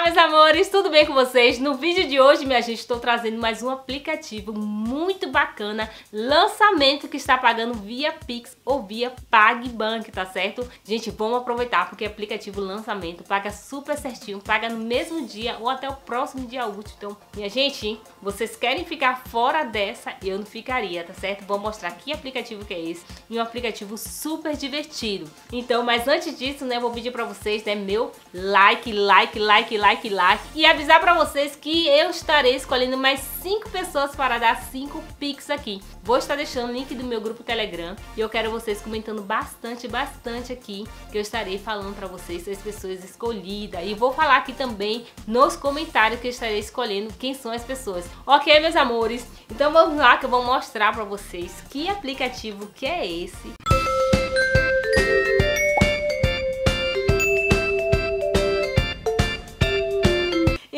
Olá, meus amores, tudo bem com vocês? No vídeo de hoje, minha gente, estou trazendo mais um aplicativo muito bacana, lançamento que está pagando via Pix ou via PagBank, tá certo? Gente, vamos aproveitar porque aplicativo lançamento paga super certinho, paga no mesmo dia ou até o próximo dia útil. Então, minha gente, vocês querem ficar fora dessa? Eu não ficaria, tá certo? Vou mostrar que aplicativo que é esse e um aplicativo super divertido. Então, mas antes disso, né, vou pedir para vocês, né, meu like, like, like like, like, like. E avisar pra vocês que eu estarei escolhendo mais 5 pessoas para dar 5 Pix aqui. Vou estar deixando o link do meu grupo Telegram e eu quero vocês comentando bastante, bastante aqui, que eu estarei falando pra vocês as pessoas escolhidas. E vou falar aqui também nos comentários que eu estarei escolhendo quem são as pessoas. Ok, meus amores? Então vamos lá que eu vou mostrar pra vocês que aplicativo que é esse.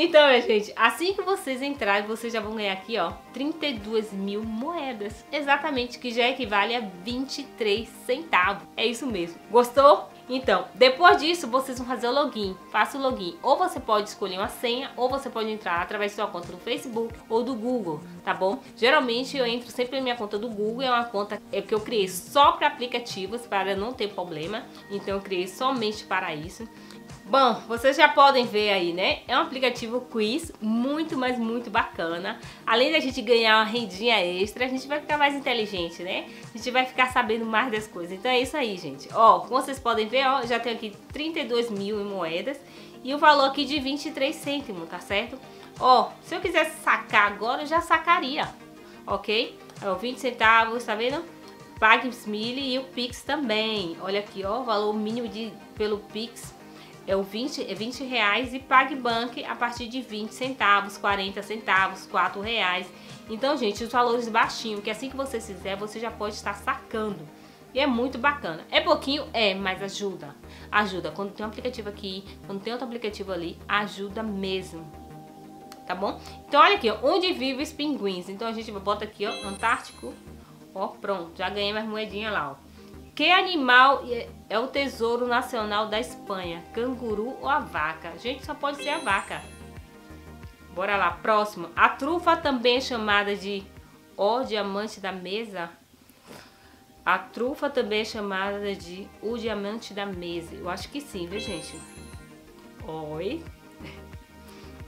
Então, minha gente, assim que vocês entrarem, vocês já vão ganhar aqui, ó, 32 mil moedas. Exatamente, que já equivale a 23 centavos. É isso mesmo. Gostou? Então, depois disso, vocês vão fazer o login. Faça o login. Ou você pode escolher uma senha, ou você pode entrar através da sua conta do Facebook ou do Google, tá bom? Geralmente, eu entro sempre na minha conta do Google. É uma conta que eu criei só para aplicativos, para não ter problema. Então, eu criei somente para isso. Bom, vocês já podem ver aí, né? É um aplicativo quiz muito, mas muito bacana. Além da gente ganhar uma rendinha extra, a gente vai ficar mais inteligente, né? A gente vai ficar sabendo mais das coisas. Então é isso aí, gente. Ó, como vocês podem ver, ó, já tenho aqui 32 mil em moedas e o valor aqui de 23 cêntimos, tá certo? Ó, se eu quisesse sacar agora, eu já sacaria, ok? Ó, 20 centavos, tá vendo? PagSmile e o Pix também. Olha aqui, ó, o valor mínimo de, pelo Pix é o 20, é 20 reais e PagBank a partir de 20 centavos, 40 centavos, 4 reais. Então, gente, os valores baixinhos, que assim que você fizer, você já pode estar sacando. E é muito bacana. É pouquinho? É, mas ajuda. Ajuda. Quando tem um aplicativo aqui, quando tem outro aplicativo ali, ajuda mesmo. Tá bom? Então, olha aqui, ó, onde vivem os pinguins. Então, a gente bota aqui, ó, Antártico. Ó, pronto. Já ganhei mais moedinha lá, ó. Que animal é o tesouro nacional da Espanha? Canguru ou a vaca? Gente, só pode ser a vaca. Bora lá, próximo. A trufa também é chamada de o diamante da mesa. A trufa também é chamada de o diamante da mesa. Eu acho que sim, viu, gente? Oi.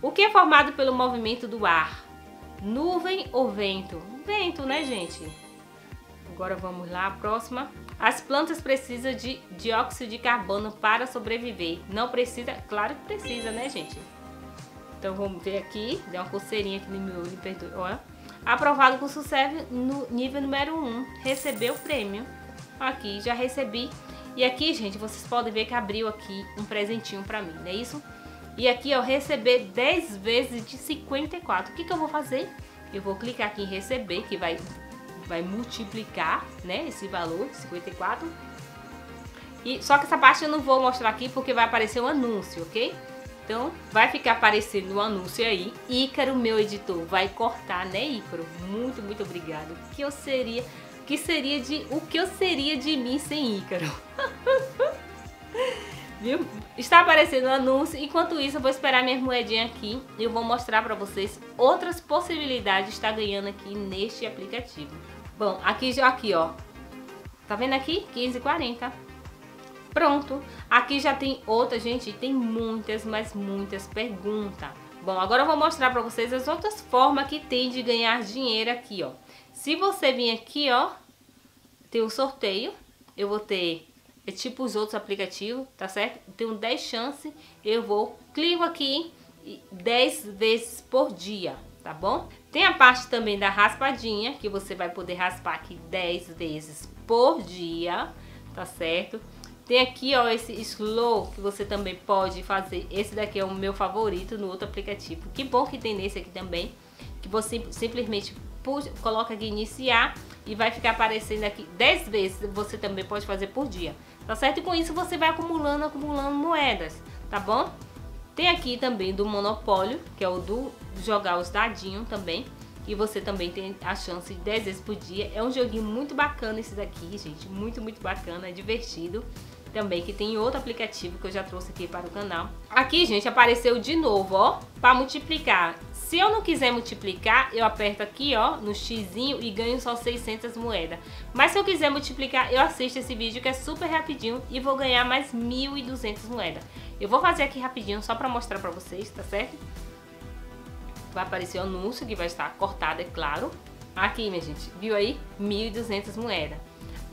O que é formado pelo movimento do ar? Nuvem ou vento? Vento, né, gente? Agora vamos lá, a próxima. As plantas precisam de dióxido de carbono para sobreviver. Não precisa? Claro que precisa, né, gente? Então vamos ver aqui. Deu uma coceirinha aqui no meu olho, perdoe. Olha. Aprovado com sucesso no nível número 1. Recebeu o prêmio. Aqui, já recebi. E aqui, gente, vocês podem ver que abriu aqui um presentinho pra mim, não é isso? E aqui, ó, receber 10 vezes de 54. O que que eu vou fazer? Eu vou clicar aqui em receber, que vai vai multiplicar, né, esse valor, 54. E, só que essa parte eu não vou mostrar aqui porque vai aparecer um anúncio, ok? Então, vai ficar aparecendo o um anúncio aí. Ícaro, meu editor, vai cortar, né, Ícaro? Muito, muito obrigado. Que eu seria, que seria de, o que eu seria de mim sem Ícaro? Viu? Está aparecendo o anúncio. Enquanto isso, eu vou esperar minha moedinha aqui e eu vou mostrar para vocês outras possibilidades de estar ganhando aqui neste aplicativo. Bom, aqui já aqui, ó. Tá vendo aqui? 15,40. Pronto. Aqui já tem outra, gente, tem muitas, mas muitas perguntas. Bom, agora eu vou mostrar para vocês as outras formas que tem de ganhar dinheiro aqui, ó. Se você vir aqui, ó, tem um sorteio. Eu vou ter, é tipo os outros aplicativos, tá certo? Tenho 10 chances, eu vou, clico aqui 10 vezes por dia tá bom? Tem a parte também da raspadinha, que você vai poder raspar aqui 10 vezes por dia, tá certo? Tem aqui, ó, esse slow, que você também pode fazer. Esse daqui é o meu favorito no outro aplicativo. Que bom que tem nesse aqui também, que você simplesmente puxa, coloca aqui iniciar e vai ficar aparecendo aqui 10 vezes. Você também pode fazer por dia, tá certo? E com isso você vai acumulando, acumulando moedas, tá bom? Tem aqui também do Monopólio, que é o do jogar os dadinhos também. E você também tem a chance de 10 vezes por dia. É um joguinho muito bacana esse daqui, gente. Muito, muito bacana, é divertido. também, que tem outro aplicativo que eu já trouxe aqui para o canal. Aqui, gente, apareceu de novo, ó, para multiplicar. Se eu não quiser multiplicar, eu aperto aqui, ó, no xizinho e ganho só 600 moedas. Mas se eu quiser multiplicar, eu assisto esse vídeo que é super rapidinho e vou ganhar mais 1.200 moedas. Eu vou fazer aqui rapidinho só para mostrar para vocês, tá certo? Vai aparecer o anúncio que vai estar cortado, é claro. Aqui, minha gente, viu aí? 1.200 moedas.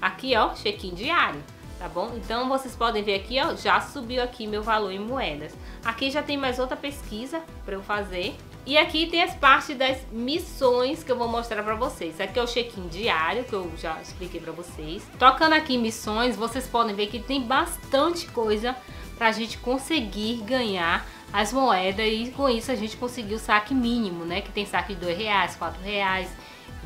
Aqui, ó, check-in diário tá bom? Então vocês podem ver aqui, ó, já subiu aqui meu valor em moedas. Aqui já tem mais outra pesquisa para eu fazer. E aqui tem as partes das missões que eu vou mostrar para vocês. Aqui é o check-in diário, que eu já expliquei para vocês. Tocando aqui em missões, vocês podem ver que tem bastante coisa para a gente conseguir ganhar as moedas e com isso a gente conseguiu o saque mínimo, né? Que tem saque de 2 reais, 4 reais,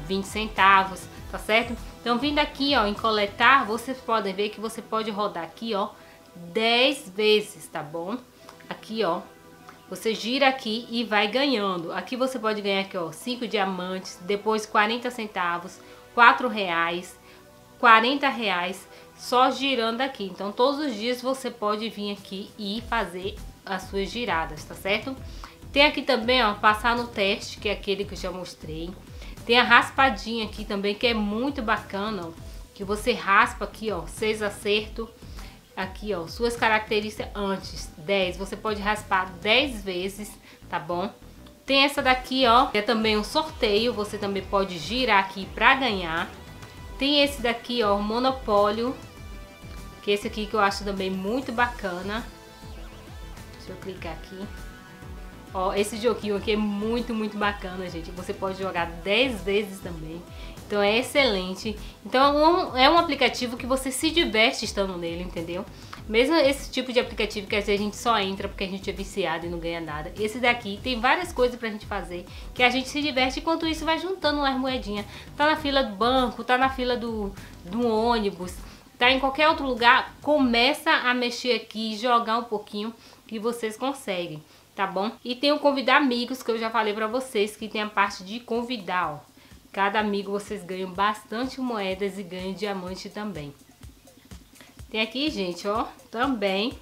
20 centavos, tá certo? Então, vindo aqui, ó, em coletar, vocês podem ver que você pode rodar aqui, ó, 10 vezes, tá bom? Aqui, ó, você gira aqui e vai ganhando. Aqui você pode ganhar aqui, ó, 5 diamantes, depois 40 centavos, 4 reais, 40 reais, só girando aqui. Então, todos os dias você pode vir aqui e fazer as suas giradas, tá certo? Tem aqui também, ó, passar no teste, que é aquele que eu já mostrei. Tem a raspadinha aqui também, que é muito bacana, ó, que você raspa aqui, ó, seis acertos. Aqui, ó, suas características antes, 10. Você pode raspar 10 vezes, tá bom? Tem essa daqui, ó, que é também um sorteio. Você também pode girar aqui pra ganhar. Tem esse daqui, ó, Monopólio. Que esse aqui que eu acho também muito bacana. Deixa eu clicar aqui. Ó, esse joguinho aqui é muito, muito bacana, gente. Você pode jogar 10 vezes também. Então é excelente. Então é um, é um aplicativo que você se diverte estando nele, entendeu? Mesmo esse tipo de aplicativo que às vezes a gente só entra porque a gente é viciado e não ganha nada. Esse daqui tem várias coisas pra gente fazer que a gente se diverte enquanto isso vai juntando umas moedinhas. Tá na fila do banco, tá na fila do, do ônibus, tá em qualquer outro lugar. Começa a mexer aqui, jogar um pouquinho que vocês conseguem tá bom? E tem o convidar amigos, que eu já falei pra vocês, que tem a parte de convidar, ó. Cada amigo vocês ganham bastante moedas e ganham diamante também. Tem aqui, gente, ó, também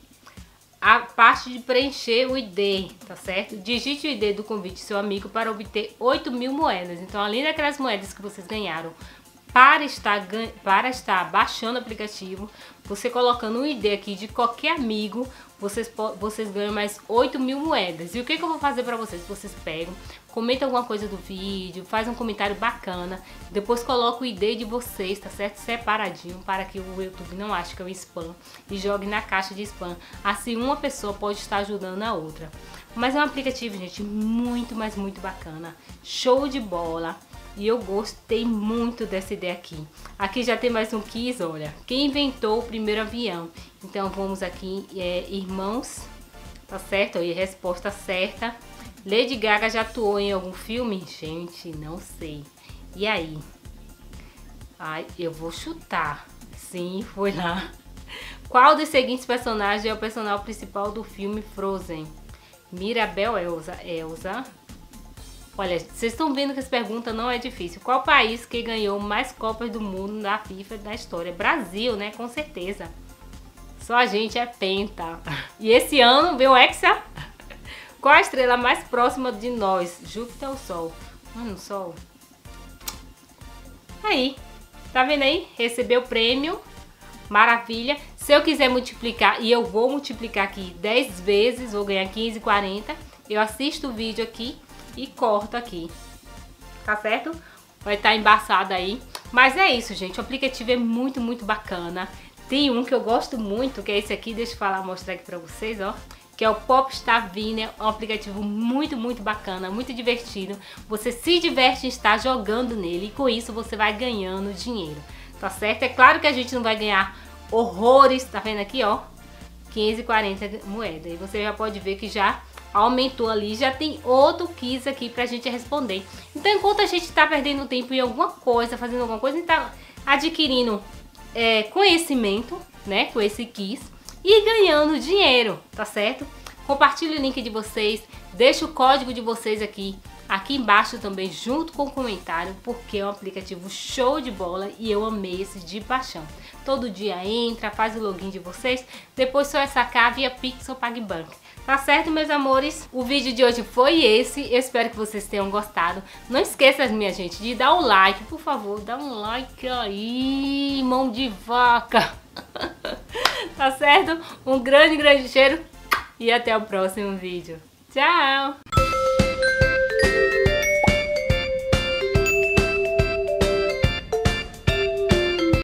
a parte de preencher o ID, tá certo? Digite o ID do convite seu amigo para obter 8 mil moedas. Então, além daquelas moedas que vocês ganharam para estar, para estar baixando o aplicativo, você colocando um ID aqui de qualquer amigo, vocês, vocês ganham mais 8 mil moedas. E o que, que eu vou fazer para vocês? Vocês pegam, comentam alguma coisa do vídeo, faz um comentário bacana, depois coloca o ID de vocês, tá certo? Separadinho, para que o YouTube não ache que é um spam e jogue na caixa de spam. Assim uma pessoa pode estar ajudando a outra. Mas é um aplicativo, gente, muito, mas muito bacana. Show de bola! E eu gostei muito dessa ideia aqui. Aqui já tem mais um quiz, olha. Quem inventou o primeiro avião? Então vamos aqui, é, irmãos, tá certo? E resposta certa. Lady Gaga já atuou em algum filme? Gente, não sei. E aí? Ai, eu vou chutar. Sim, foi lá. Qual dos seguintes personagens é o personagem principal do filme Frozen? Mirabel Elsa. Elsa. Olha, vocês estão vendo que essa pergunta não é difícil. Qual país que ganhou mais Copas do Mundo da FIFA da história? Brasil, né? Com certeza. Só a gente é penta. E esse ano veio o Hexa. Qual a estrela mais próxima de nós? Júpiter ou Sol? Mano, Sol. Aí. Tá vendo aí? Recebeu o prêmio. Maravilha. Se eu quiser multiplicar, e eu vou multiplicar aqui 10 vezes, vou ganhar 15, 40. Eu assisto o vídeo aqui e corto aqui. Tá certo? Vai estar tá embaçado aí. Mas é isso, gente. O aplicativo é muito, muito bacana. Tem um que eu gosto muito, que é esse aqui. Deixa eu falar, mostrar aqui pra vocês, ó. Que é o Popstar Viner, um aplicativo muito, muito bacana, muito divertido. Você se diverte em estar jogando nele e com isso você vai ganhando dinheiro, tá certo? É claro que a gente não vai ganhar horrores, tá vendo aqui, ó? 15, 40 moedas. E você já pode ver que já aumentou ali, já tem outro quiz aqui pra gente responder. Então, enquanto a gente tá perdendo tempo em alguma coisa, fazendo alguma coisa, a gente tá adquirindo é, conhecimento, né, com esse quiz e ganhando dinheiro, tá certo? Compartilhe o link de vocês, deixa o código de vocês aqui aqui embaixo também junto com o comentário, porque é um aplicativo show de bola e eu amei esse de paixão. Todo dia entra, faz o login de vocês, depois só é sacar via Pix ou PagBank. Tá certo, meus amores? O vídeo de hoje foi esse. Eu espero que vocês tenham gostado. Não esqueça, minha gente, de dar o um like. Por favor, dá um like aí, mão de vaca. tá certo? Um grande, grande cheiro e até o próximo vídeo. Tchau!